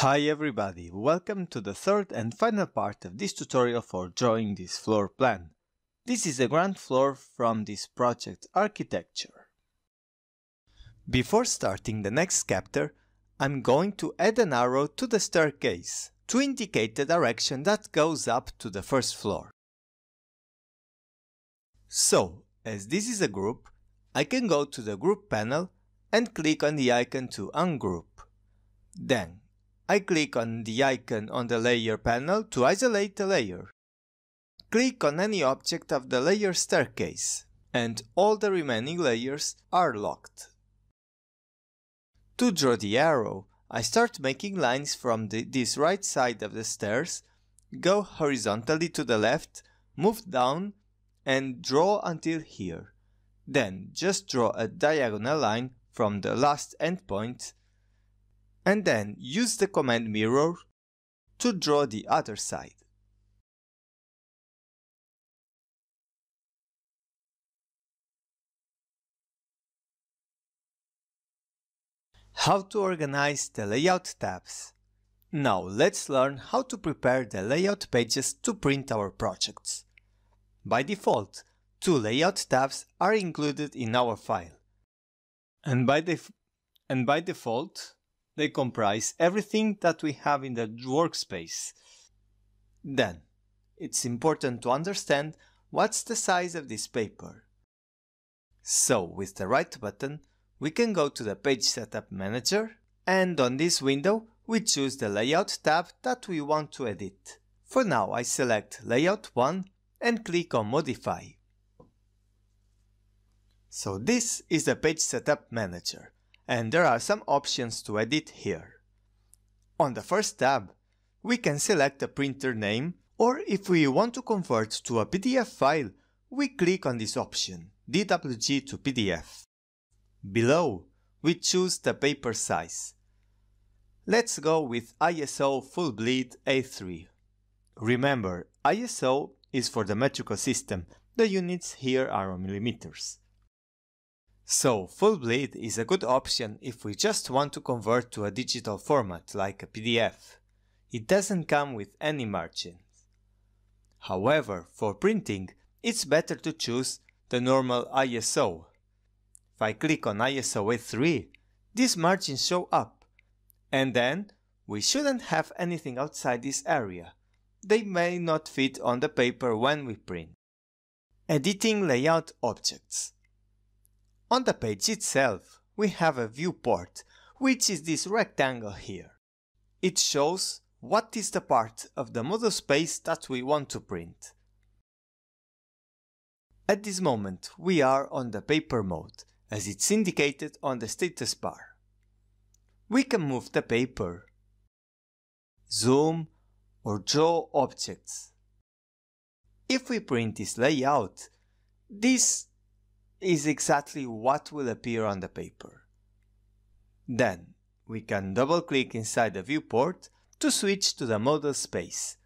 Hi everybody, welcome to the third and final part of this tutorial for drawing this floor plan. This is the ground floor from this project architecture. Before starting the next chapter, I'm going to add an arrow to the staircase to indicate the direction that goes up to the first floor. So, as this is a group, I can go to the group panel and click on the icon to ungroup. Then, I click on the icon on the layer panel to isolate the layer. Click on any object of the layer staircase, and all the remaining layers are locked. To draw the arrow, I start making lines from the, this right side of the stairs, go horizontally to the left, move down, and draw until here. Then just draw a diagonal line from the last endpoint and then use the command mirror to draw the other side. How to organize the layout tabs. Now let's learn how to prepare the layout pages to print our projects. By default, two layout tabs are included in our file. And by, and by default, they comprise everything that we have in the workspace. Then, it's important to understand what's the size of this paper. So, with the right button, we can go to the Page Setup Manager, and on this window, we choose the Layout tab that we want to edit. For now, I select Layout 1 and click on Modify. So this is the Page Setup Manager and there are some options to edit here. On the first tab, we can select a printer name or if we want to convert to a PDF file, we click on this option, DWG to PDF. Below, we choose the paper size. Let's go with ISO Full Bleed A3. Remember, ISO is for the metrical system, the units here are millimeters. So full bleed is a good option if we just want to convert to a digital format like a PDF. It doesn't come with any margins. However, for printing, it's better to choose the normal ISO. If I click on ISO A3, these margins show up. And then, we shouldn't have anything outside this area. They may not fit on the paper when we print. Editing layout objects. On the page itself, we have a viewport, which is this rectangle here. It shows what is the part of the model space that we want to print. At this moment, we are on the paper mode, as it's indicated on the status bar. We can move the paper, zoom, or draw objects. If we print this layout, this is exactly what will appear on the paper. Then, we can double-click inside the viewport to switch to the model space.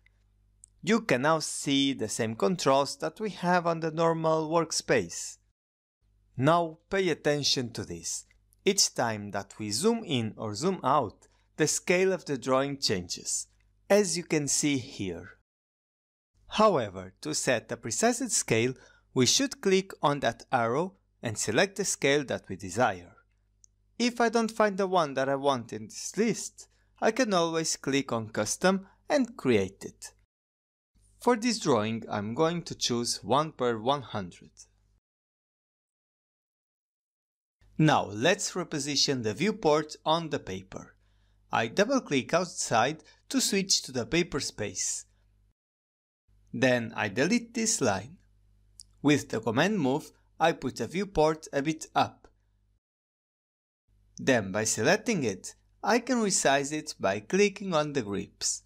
You can now see the same controls that we have on the normal workspace. Now pay attention to this. Each time that we zoom in or zoom out, the scale of the drawing changes, as you can see here. However, to set a precise scale, we should click on that arrow and select the scale that we desire. If I don't find the one that I want in this list, I can always click on Custom and create it. For this drawing, I'm going to choose 1 per 100. Now let's reposition the viewport on the paper. I double click outside to switch to the paper space. Then I delete this line. With the command move, I put the viewport a bit up. Then by selecting it, I can resize it by clicking on the grips.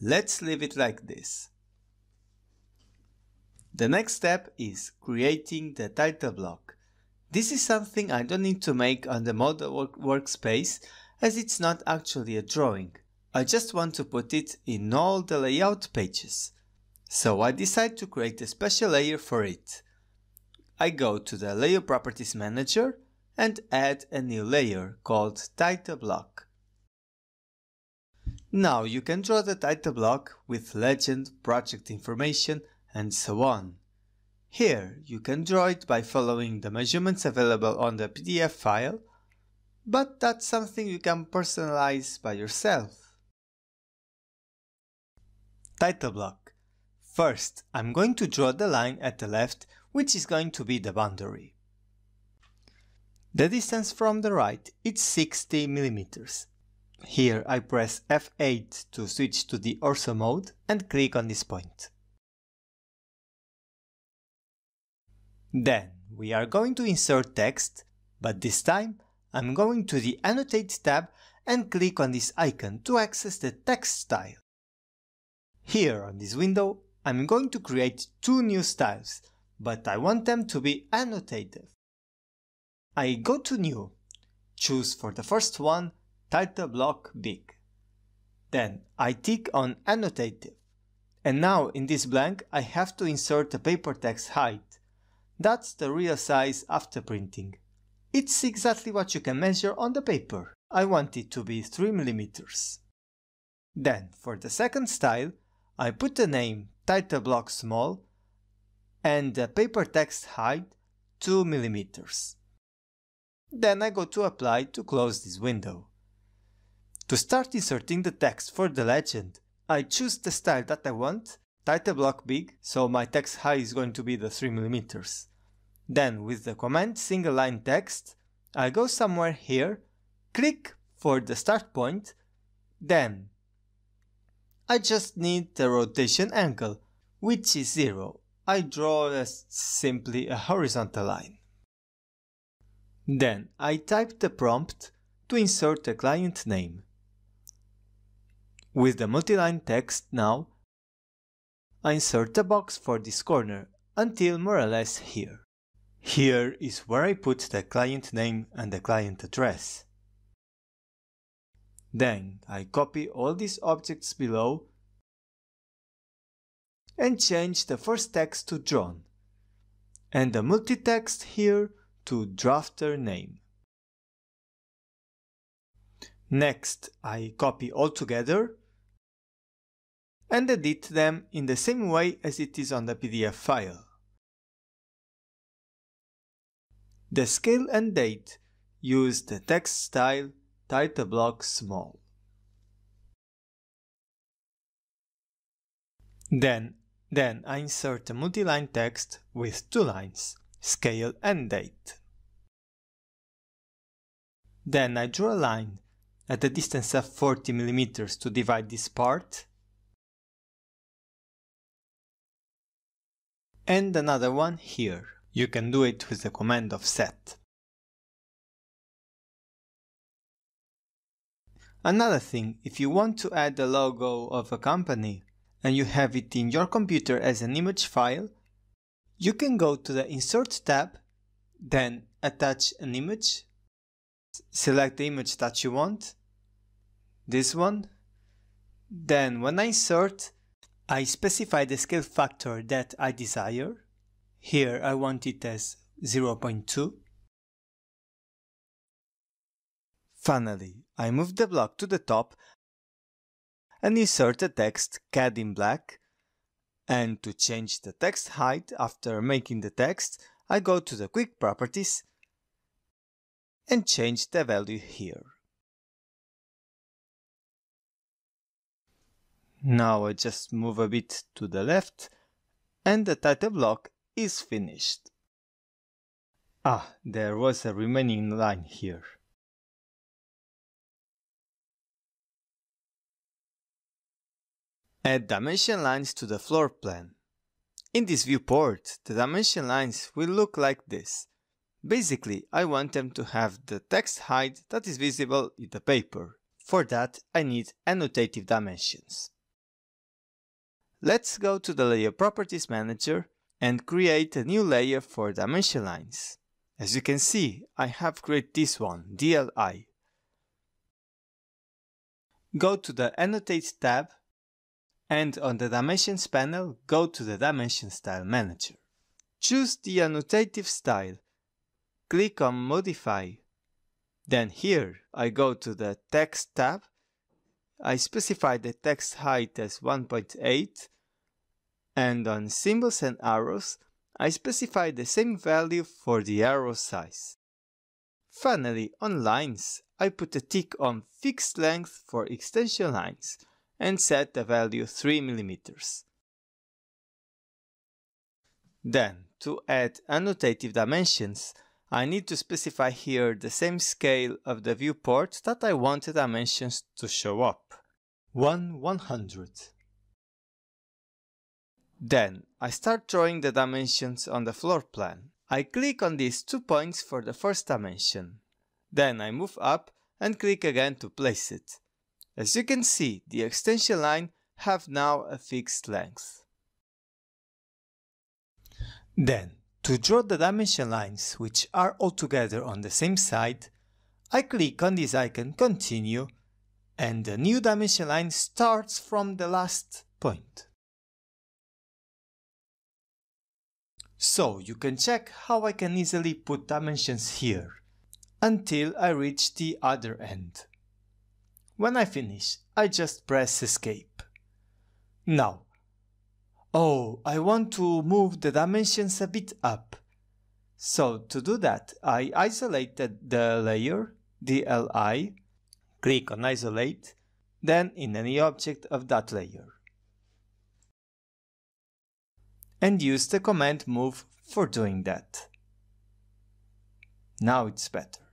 Let's leave it like this. The next step is creating the title block. This is something I don't need to make on the model work workspace as it's not actually a drawing. I just want to put it in all the layout pages. So I decide to create a special layer for it. I go to the Layer Properties Manager and add a new layer called Title Block. Now you can draw the title block with legend, project information, and so on. Here, you can draw it by following the measurements available on the PDF file, but that's something you can personalize by yourself. Title block. First, I'm going to draw the line at the left, which is going to be the boundary. The distance from the right is 60 millimeters. Here I press F8 to switch to the ortho mode and click on this point. Then we are going to insert text, but this time I'm going to the Annotate tab and click on this icon to access the text style. Here on this window, I'm going to create two new styles, but I want them to be annotative. I go to New, choose for the first one title block big. Then I tick on annotative. And now in this blank I have to insert the paper text height. That's the real size after printing. It's exactly what you can measure on the paper. I want it to be 3 mm. Then, for the second style, I put the name title block small and the paper text height 2 mm. Then I go to apply to close this window. To start inserting the text for the legend, I choose the style that I want, title block big, so my text height is going to be the 3 mm. Then with the command single line text, I go somewhere here, click for the start point, then I just need the rotation angle, which is 0. I draw a, simply a horizontal line. Then I type the prompt to insert a client name. With the multi-line text now, I insert a box for this corner until more or less here. Here is where I put the client name and the client address. Then I copy all these objects below and change the first text to John and the multi-text here to drafter name. Next, I copy all together and edit them in the same way as it is on the PDF file. The scale and date use the text style title block small. Then, then I insert a multi-line text with two lines, scale and date. Then I draw a line at a distance of 40 mm to divide this part and another one here. You can do it with the command offset. Another thing, if you want to add the logo of a company and you have it in your computer as an image file, you can go to the Insert tab, then attach an image, select the image that you want, this one, then when I insert, I specify the scale factor that I desire, here I want it as 0.2. Finally, I move the block to the top and insert the text CAD in black. And to change the text height after making the text, I go to the quick properties and change the value here. Now I just move a bit to the left and the title block is finished. Ah, there was a remaining line here. Add dimension lines to the floor plan. In this viewport, the dimension lines will look like this. Basically, I want them to have the text height that is visible in the paper. For that, I need annotative dimensions. Let's go to the Layer Properties Manager and create a new layer for dimension lines. As you can see, I have created this one, DLI. Go to the Annotate tab and on the Dimensions panel, go to the Dimension Style Manager. Choose the annotative style. Click on Modify. Then here I go to the Text tab I specify the text height as 1.8 and on symbols and arrows, I specify the same value for the arrow size. Finally, on lines, I put a tick on fixed length for extension lines and set the value 3 mm. Then, to add annotative dimensions, I need to specify here the same scale of the viewport that I want the dimensions to show up. 1 100. Then, I start drawing the dimensions on the floor plan. I click on these two points for the first dimension. Then I move up and click again to place it. As you can see, the extension line have now a fixed length. Then, to draw the dimension lines which are all together on the same side, I click on this icon Continue and the new dimension line starts from the last point. So you can check how I can easily put dimensions here, until I reach the other end. When I finish, I just press escape. Now, oh, I want to move the dimensions a bit up. So to do that, I isolated the layer, DLI, click on isolate, then in any object of that layer. and use the command move for doing that. Now it's better.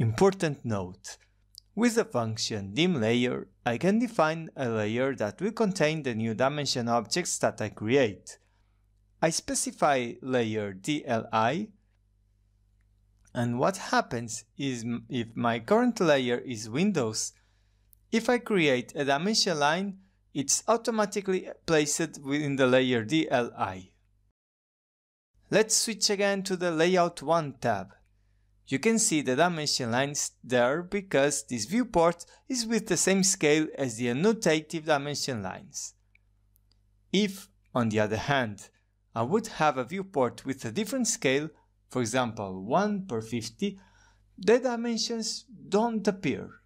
Important note. With the function dim layer, I can define a layer that will contain the new dimension objects that I create. I specify layer DLI and what happens is if my current layer is Windows, if I create a dimension line, it's automatically placed within the layer DLI. Let's switch again to the Layout 1 tab. You can see the dimension lines there because this viewport is with the same scale as the annotative dimension lines. If, on the other hand, I would have a viewport with a different scale, for example 1 per 50, the dimensions don't appear.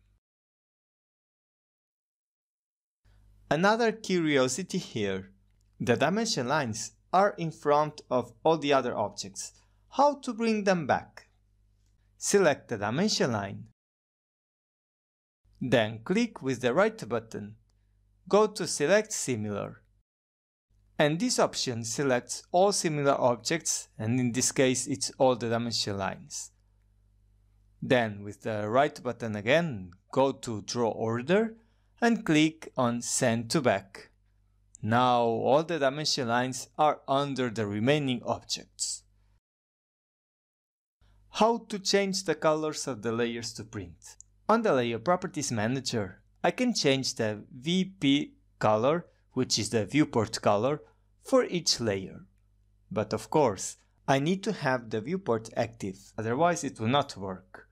Another curiosity here, the dimension lines are in front of all the other objects. How to bring them back? Select the dimension line. Then click with the right button. Go to Select Similar. And this option selects all similar objects and in this case it's all the dimension lines. Then with the right button again, go to Draw Order and click on Send to Back. Now all the dimension lines are under the remaining objects. How to change the colors of the layers to print. On the Layer Properties Manager, I can change the VP color, which is the viewport color, for each layer. But of course, I need to have the viewport active, otherwise it will not work.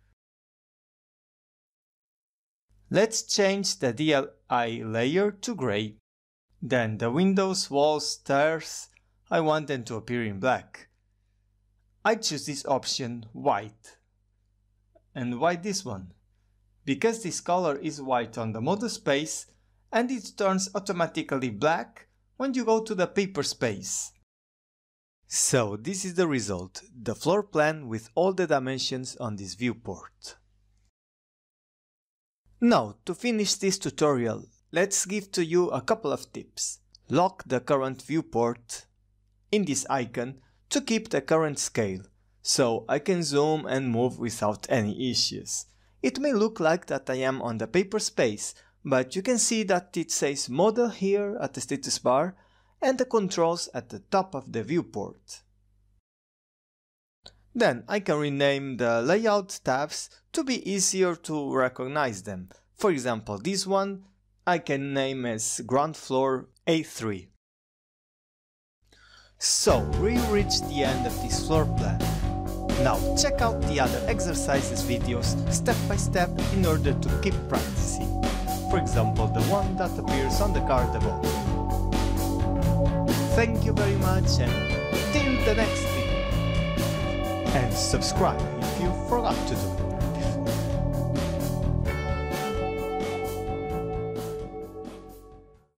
Let's change the DLI layer to gray. Then the windows, walls, stairs, I want them to appear in black. I choose this option white. And why this one? Because this color is white on the model space and it turns automatically black when you go to the paper space. So this is the result, the floor plan with all the dimensions on this viewport. Now, to finish this tutorial, let's give to you a couple of tips. Lock the current viewport in this icon to keep the current scale, so I can zoom and move without any issues. It may look like that I am on the paper space, but you can see that it says model here at the status bar and the controls at the top of the viewport. Then I can rename the layout tabs to be easier to recognize them. For example, this one I can name as ground floor A3. So we reached the end of this floor plan. Now check out the other exercises videos step by step in order to keep practicing. For example, the one that appears on the card above. Thank you very much and till the next video. And subscribe if you forgot to do it.